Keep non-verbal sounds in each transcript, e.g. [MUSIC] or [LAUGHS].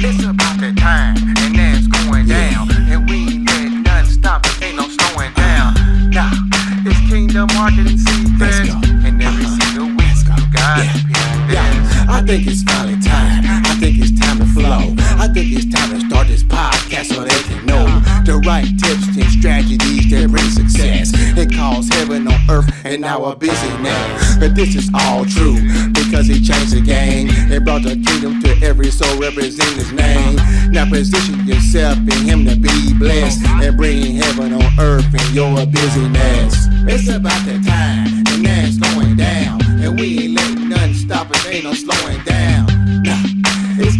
It's about that time, and it's going down. And we ain't letting nothing stop us, ain't no slowing down. Nah, it's Kingdom Marketing go. And every Uh-huh. single week, you gotta be I think it's finally time. I think it's time to flow. I think it's time to start this podcast so they can know the right tips and strategies that bring success. It calls heaven on earth and our business. But this is all true because he changed the game and brought the kingdom to every soul representing his name. Now position yourself in him to be blessed and bring heaven on earth in your busyness. It's about the time and it's going down. And we ain't letting nothing stop us, ain't no slowing down.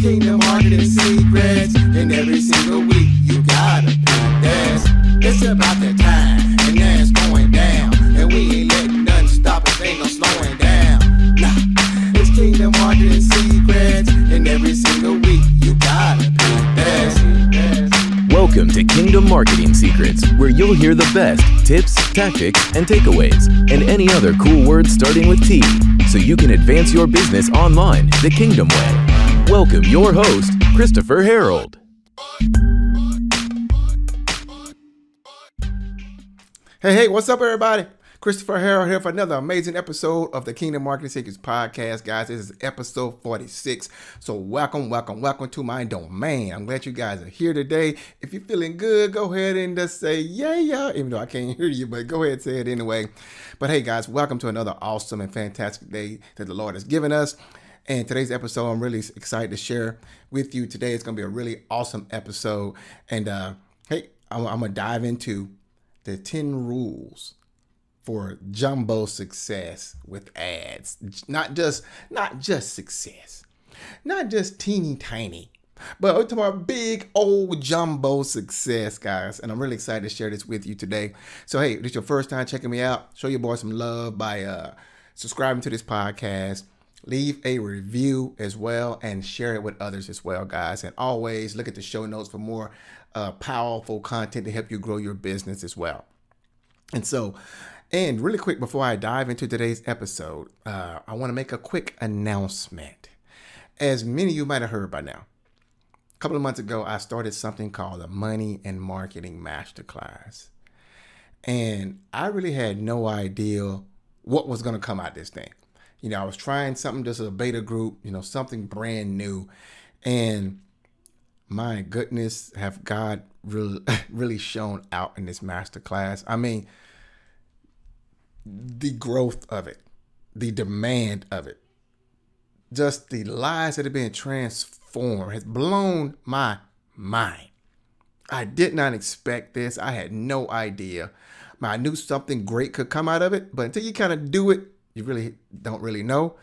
Kingdom Marketing Secrets, and every single week you gotta this. It's about time, and going down. And we ain't letting stop us, ain't no slowing down. Nah, it's Kingdom Marketing Secrets, and every single week you gotta this. Welcome to Kingdom Marketing Secrets, where you'll hear the best tips, tactics, and takeaways, and any other cool words starting with T, so you can advance your business online the Kingdom way. Welcome your host, Christopher Harold. Hey, hey, what's up, everybody? Christopher Harold here for another amazing episode of the Kingdom Marketing Secrets podcast, guys. This is episode 46. So, welcome, welcome, welcome to my domain. I'm glad you guys are here today. If you're feeling good, go ahead and just say, yeah, yeah, even though I can't [LAUGHS] hear you, but go ahead and say it anyway. But hey, guys, welcome to another awesome and fantastic day that the Lord has given us. And today's episode, I'm really excited to share with you today. It's going to be a really awesome episode. And uh, hey, I'm, I'm going to dive into the 10 rules for jumbo success with ads. Not just not just success. Not just teeny tiny. But talking about big old jumbo success, guys. And I'm really excited to share this with you today. So hey, if this is your first time checking me out, show your boy some love by uh subscribing to this podcast. Leave a review as well and share it with others as well, guys. And always look at the show notes for more uh, powerful content to help you grow your business as well. And so, and really quick before I dive into today's episode, uh, I want to make a quick announcement. As many of you might have heard by now, a couple of months ago, I started something called the Money and Marketing Masterclass. And I really had no idea what was going to come out of this thing. You know, I was trying something just a beta group, you know, something brand new. And my goodness, have God really, [LAUGHS] really shown out in this masterclass? I mean, the growth of it, the demand of it, just the lives that have been transformed has blown my mind. I did not expect this. I had no idea. I knew something great could come out of it, but until you kind of do it, you really don't really know.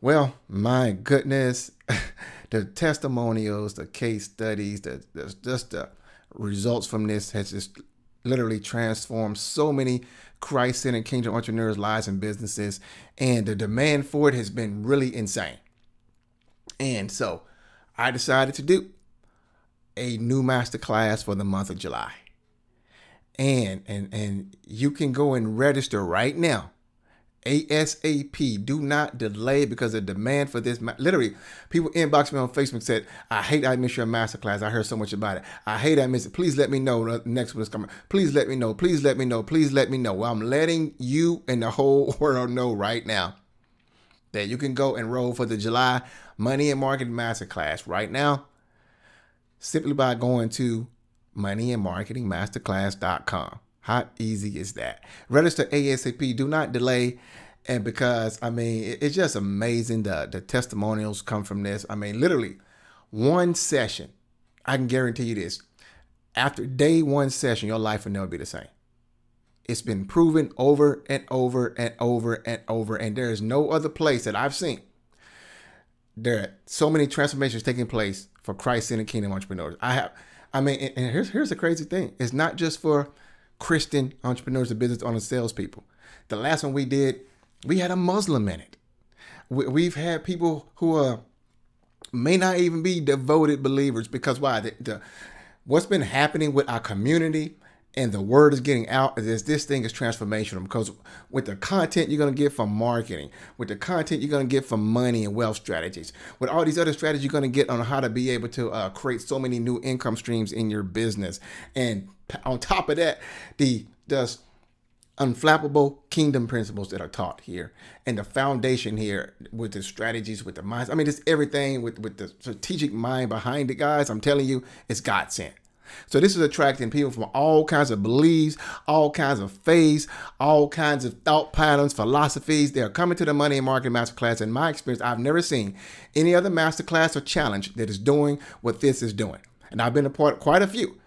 Well, my goodness, [LAUGHS] the testimonials, the case studies, the, the just the results from this has just literally transformed so many Christ-centered kingdom entrepreneurs' lives and businesses, and the demand for it has been really insane. And so, I decided to do a new masterclass for the month of July. And and and you can go and register right now ASAP. Do not delay because the demand for this. Literally, people inbox me on Facebook said, "I hate I missed your masterclass. I heard so much about it. I hate I missed it. Please let me know next one is coming. Please let me know. Please let me know. Please let me know." Well, I'm letting you and the whole [LAUGHS] world know right now that you can go enroll for the July Money and Marketing Masterclass right now, simply by going to moneyandmarketingmasterclass.com. How easy is that? Register ASAP. Do not delay. And because I mean, it's just amazing the the testimonials come from this. I mean, literally, one session, I can guarantee you this. After day one session, your life will never be the same. It's been proven over and over and over and over, and there is no other place that I've seen. There are so many transformations taking place for Christ in the kingdom entrepreneurs. I have, I mean, and here's here's the crazy thing. It's not just for Christian entrepreneurs and business owners, salespeople. The last one we did, we had a Muslim in it. We, have had people who are may not even be devoted believers because why? The, the, what's been happening with our community and the word is getting out is this thing is transformational because with the content you're going to get from marketing with the content you're going to get from money and wealth strategies with all these other strategies you're going to get on how to be able to uh, create so many new income streams in your business. And on top of that the just unflappable kingdom principles that are taught here and the foundation here with the strategies with the minds i mean it's everything with with the strategic mind behind it guys. I'm telling you it's god sent so this is attracting people from all kinds of beliefs, all kinds of faiths, all kinds of thought patterns, philosophies. They're coming to the Money and Marketing Masterclass. In my experience, I've never seen any other masterclass or challenge that is doing what this is doing. And I've been a part of quite a few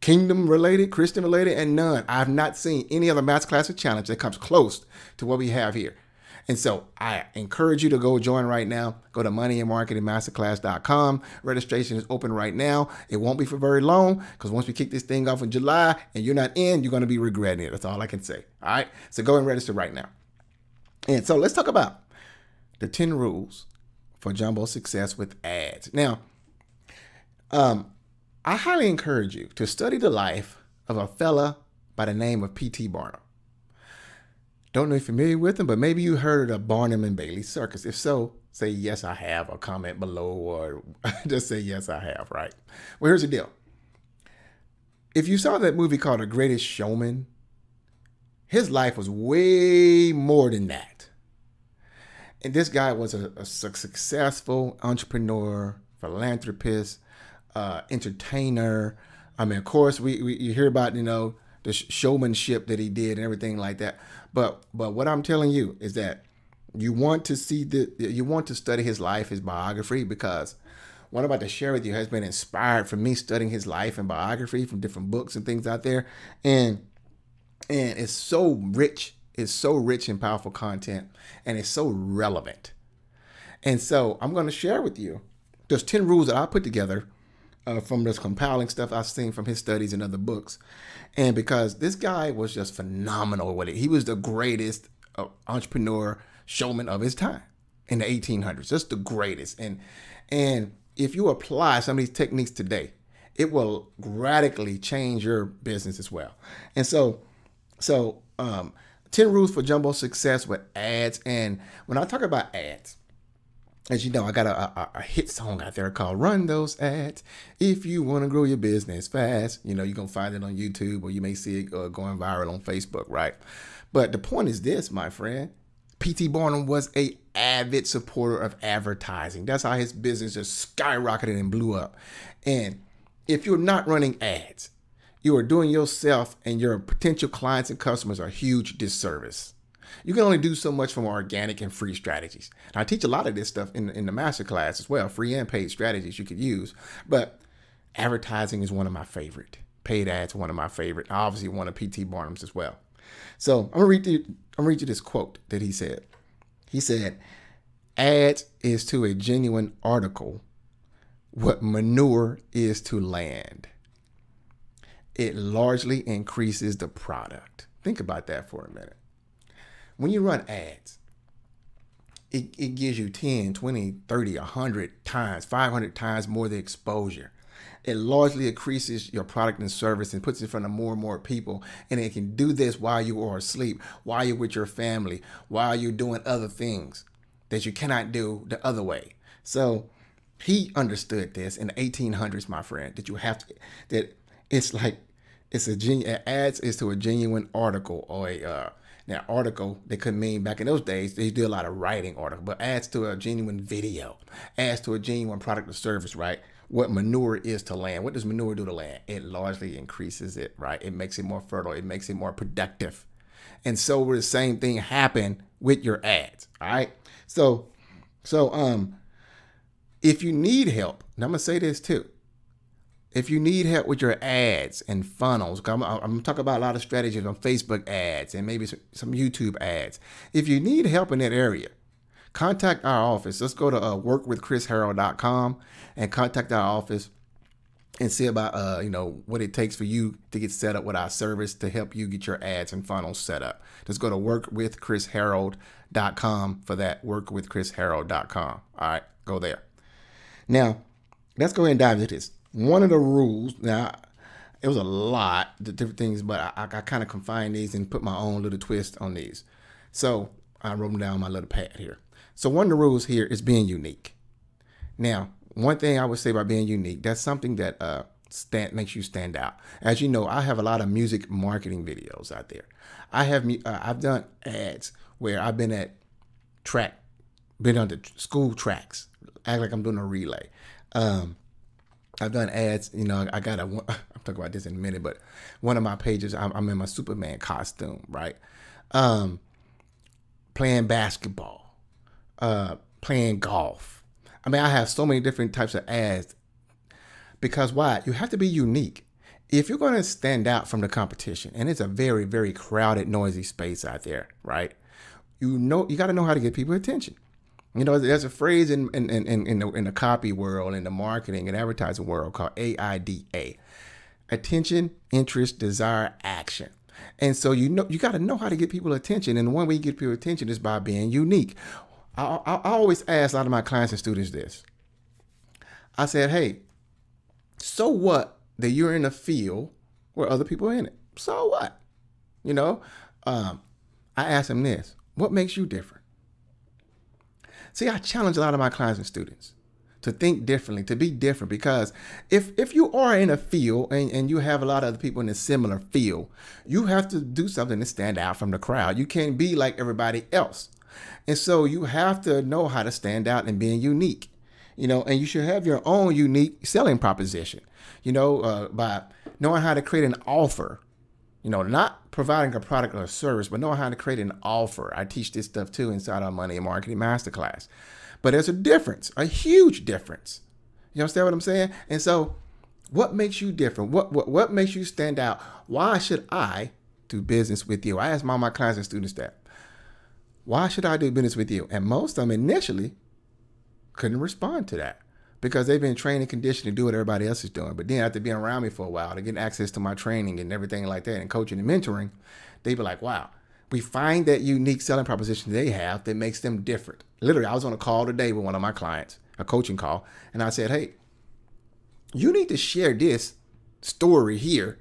kingdom related, Christian related, and none. I've not seen any other masterclass or challenge that comes close to what we have here. And so I encourage you to go join right now. Go to moneyandmarketingmasterclass.com. Registration is open right now. It won't be for very long because once we kick this thing off in July and you're not in, you're going to be regretting it. That's all I can say. All right. So go and register right now. And so let's talk about the 10 rules for jumbo success with ads. Now, um, I highly encourage you to study the life of a fella by the name of P.T. Barnum. Don't know if you're familiar with them, but maybe you heard of Barnum and Bailey Circus. If so, say yes, I have, or comment below, or [LAUGHS] just say yes, I have, right? Well, here's the deal. If you saw that movie called The Greatest Showman, his life was way more than that. And this guy was a, a successful entrepreneur, philanthropist, uh, entertainer. I mean, of course, we, we you hear about you know the showmanship that he did and everything like that. But but what I'm telling you is that you want to see the you want to study his life, his biography, because what I'm about to share with you has been inspired from me studying his life and biography from different books and things out there. And and it's so rich, it's so rich in powerful content, and it's so relevant. And so I'm going to share with you there's 10 rules that I put together uh, from this compiling stuff I've seen from his studies and other books. And because this guy was just phenomenal with it, he was the greatest uh, entrepreneur showman of his time in the 1800s, just the greatest. And and if you apply some of these techniques today, it will radically change your business as well. And so, so um, 10 rules for jumbo success with ads. And when I talk about ads, as you know, I got a, a, a, hit song out there called Run Those Ads. If you want to grow your business fast, you know, you're going to find it on YouTube or you may see it uh, going viral on Facebook, right? But the point is this, my friend. P.T. Barnum was a avid supporter of advertising. That's how his business just skyrocketed and blew up. And if you're not running ads, you are doing yourself and your potential clients and customers a huge disservice. You can only do so much from organic and free strategies. And I teach a lot of this stuff in, in the masterclass as well, free and paid strategies you could use. But advertising is one of my favorite. Paid ads one of my favorite. Obviously one of PT Barnum's as well. So I'm gonna read you, I'm gonna read you this quote that he said. He said, ads is to a genuine article what manure is to land. It largely increases the product. Think about that for a minute when you run ads, it, it gives you 10, 20, 30, 100 times, 500 times more the exposure. It largely increases your product and service and puts it in front of more and more people. And it can do this while you are asleep, while you're with your family, while you're doing other things that you cannot do the other way. So he understood this in the 1800s, my friend, that you have to, that it's like, it's a genuine, ads is to a genuine article or a, uh, now, article, they could mean back in those days, they do a lot of writing article, but ads to a genuine video, ads to a genuine product or service, right? What manure is to land. What does manure do to land? It largely increases it, right? It makes it more fertile. It makes it more productive. And so the same thing happen with your ads, all right? So, so, um, if you need help, and I'm gonna say this too, if you need help with your ads and funnels, I'm, I'm talking about a lot of strategies on Facebook ads and maybe some YouTube ads. If you need help in that area, contact our office. Let's go to uh, workwithchrisharold.com and contact our office and see about uh, you know what it takes for you to get set up with our service to help you get your ads and funnels set up. Just go to workwithchrisharold.com for that. Workwithchrisharold.com. All right, go there. Now, let's go ahead and dive into this one of the rules now it was a lot different things, but I, I, kind of confined these and put my own little twist on these. So I wrote them down my little pad here. So one of the rules here is being unique. Now, one thing I would say about being unique, that's something that uh, stand makes you stand out. As you know, I have a lot of music marketing videos out there. I have uh, I've done ads where I've been at track, been on the school tracks, act like I'm doing a relay. Um, I've done ads. You know, I got a. [LAUGHS] I'm talking about this in a minute, but one of my pages, I'm, I'm in my Superman costume, right? Um, playing basketball, uh, playing golf. I mean, I have so many different types of ads because why? You have to be unique. If you're going to stand out from the competition, and it's a very, very crowded, noisy space out there, right? You know, you got to know how to get people attention. You know, there's a phrase in in, in, in, the, in the copy world, in the marketing and advertising world called AIDA attention, interest, desire, action. And so you know you got to know how to get people attention, and the one way you get people attention is by being unique. I, I, I always ask a lot of my clients and students this. I said, "Hey, so what that you're in a field where other people are in it? So what? You know?" Um, I ask them this: What makes you different? See, I challenge a lot of my clients and students to think differently, to be different. Because if if you are in a field and, and you have a lot of other people in a similar field, you have to do something to stand out from the crowd. You can't be like everybody else. And so you have to know how to stand out and being unique. You know, and you should have your own unique selling proposition, you know, uh, by knowing how to create an offer you know, not providing a product or a service, but knowing how to create an offer. I teach this stuff too inside our Money and Marketing Masterclass. But there's a difference, a huge difference. You understand what I'm saying? And so, what makes you different? What what what makes you stand out? Why should I do business with you? I ask all my clients and students that. Why should I do business with you? And most of them initially couldn't respond to that because they've been trained and conditioned to do what everybody else is doing. But then after being around me for a while, to get access to my training and everything like that, and coaching and mentoring, they be like, wow, we find that unique selling proposition they have that makes them different. Literally, I was on a call today with one of my clients, a coaching call, and I said, hey, you need to share this story here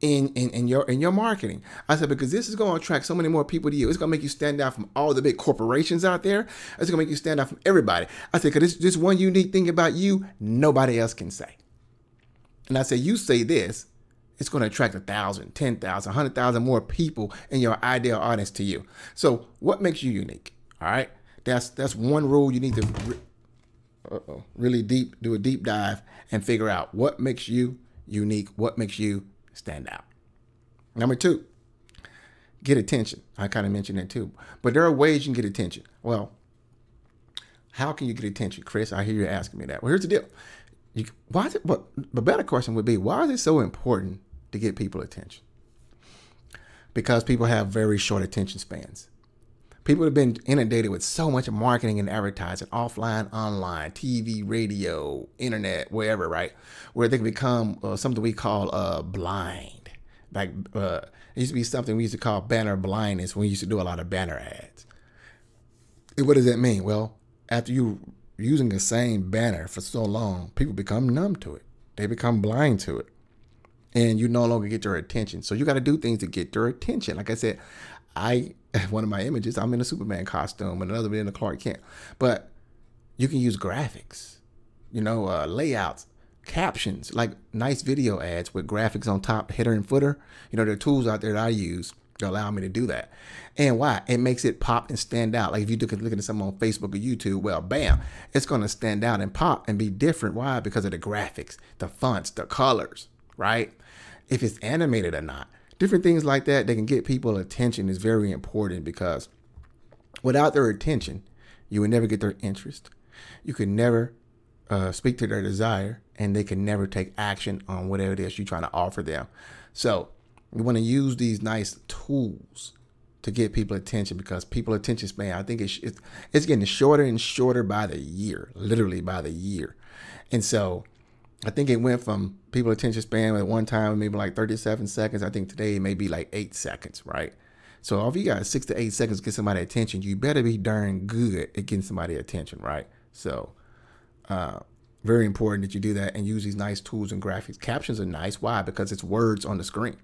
in, in, in your in your marketing. I said because this is going to attract so many more people to you. It's going to make you stand out from all the big corporations out there. It's going to make you stand out from everybody. I said because this this one unique thing about you, nobody else can say. And I said you say this, it's going to attract a thousand, ten thousand, hundred thousand more people in your ideal audience to you. So what makes you unique? All right, that's that's one rule you need to re- really deep do a deep dive and figure out what makes you unique. What makes you stand out. Number two, get attention. I kind of mentioned that too. But there are ways you can get attention. Well, how can you get attention, Chris? I hear you asking me that. Well, here's the deal. You, why is it? What the better question would be: Why is it so important to get people attention? Because people have very short attention spans. People have been inundated with so much marketing and advertising, offline, online, TV, radio, internet, wherever, right? Where they can become uh, something we call uh, blind. Like uh, it used to be something we used to call banner blindness when we used to do a lot of banner ads. What does that mean? Well, after you using the same banner for so long, people become numb to it. They become blind to it. And you no longer get their attention. So you got to do things to get their attention. Like I said, I [LAUGHS] one of my images, I'm in a Superman costume and another in a Clark Kent. But you can use graphics, you know, uh, layouts, captions, like nice video ads with graphics on top, header and footer. You know, there are tools out there that I use to allow me to do that. And why? It makes it pop and stand out. Like if you look at, look at something on Facebook or YouTube, well, bam, it's going to stand out and pop and be different. Why? Because of the graphics, the fonts, the colors, right? If it's animated or not different things like that that can get people attention is very important because without their attention, you would never get their interest. You could never uh, speak to their desire, and they can never take action on whatever it is you're trying to offer them. So you want to use these nice tools to get people attention because people attention span I think it's, it's it's getting shorter and shorter by the year, literally by the year, and so I think it went from people attention span at one time maybe like 37 seconds. I think today it may be like eight seconds, right? So if you got six to eight seconds to get somebody attention, you better be darn good at getting somebody attention, right? So uh, Very important that you do that and use these nice tools and graphics. Captions are nice. Why? Because it's words on the screen.